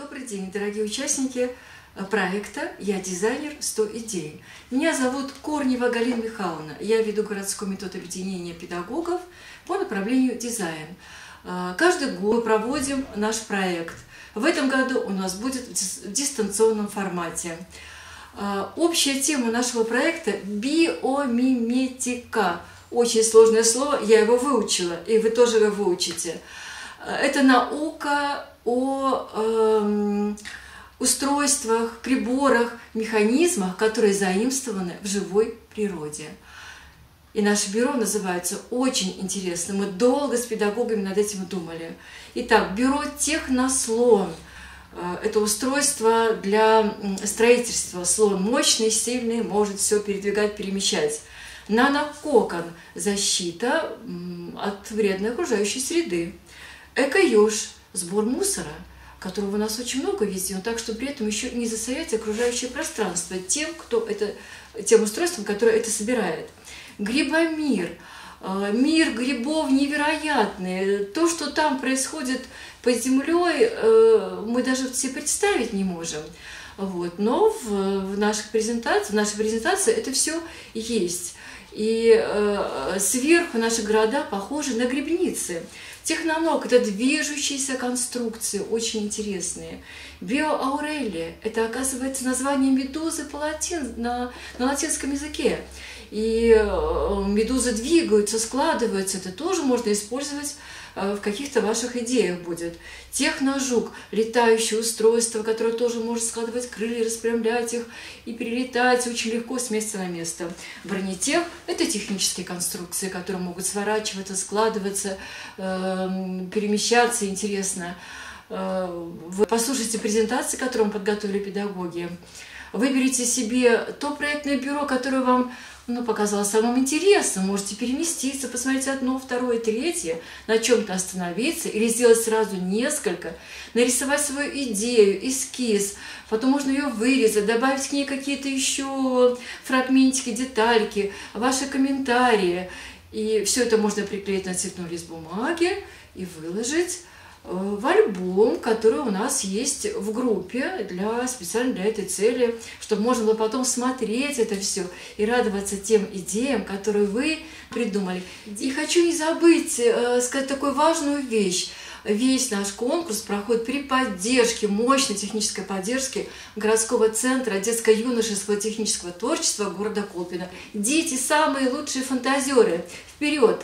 Добрый день, дорогие участники э, проекта «Я дизайнер 100 идей». Меня зовут Корнева Галина Михайловна. Я веду городской метод объединения педагогов по направлению дизайн. Э, каждый год мы проводим наш проект. В этом году у нас будет в дистанционном формате. Э, общая тема нашего проекта – биомиметика. Очень сложное слово, я его выучила, и вы тоже его выучите. Это наука о э, устройствах, приборах, механизмах, которые заимствованы в живой природе. И наше бюро называется очень интересно. Мы долго с педагогами над этим думали. Итак, бюро Технослон. Э, это устройство для строительства. Слон мощный, сильный, может все передвигать, перемещать. Нанококон – защита от вредной окружающей среды. Эко-юж сбор мусора, которого у нас очень много везде, но так, что при этом еще не засорять окружающее пространство тем, кто это, тем устройством, которое это собирает. Грибомир, э, мир грибов невероятный. То, что там происходит под землей, э, мы даже все представить не можем. Вот. Но в, в наших презентациях, в нашей презентации это все есть. И э, сверху наши города похожи на грибницы. Технолог – это движущиеся конструкции, очень интересные. Биоаурелия – это, оказывается, название медузы по латин, на, на латинском языке. И э, медузы двигаются, складываются, это тоже можно использовать в каких-то ваших идеях будет. Техножук, летающее устройство, которое тоже может складывать крылья, распрямлять их и перелетать очень легко с места на место. Бронетех – это технические конструкции, которые могут сворачиваться, складываться, эм, перемещаться интересно. Э, вы послушайте презентации, которые мы подготовили педагоги. Выберите себе то проектное бюро, которое вам ну, показалось самым интересным. Можете переместиться, посмотреть одно, второе, третье, на чем-то остановиться или сделать сразу несколько, нарисовать свою идею, эскиз, потом можно ее вырезать, добавить к ней какие-то еще фрагментики, детальки, ваши комментарии. И все это можно приклеить на цветной лист бумаги и выложить в альбом, который у нас есть в группе для, специально для этой цели, чтобы можно было потом смотреть это все и радоваться тем идеям, которые вы придумали. И хочу не забыть э, сказать такую важную вещь. Весь наш конкурс проходит при поддержке, мощной технической поддержки городского центра детско-юношеского технического творчества города Колпина. Дети – самые лучшие фантазеры. Вперед!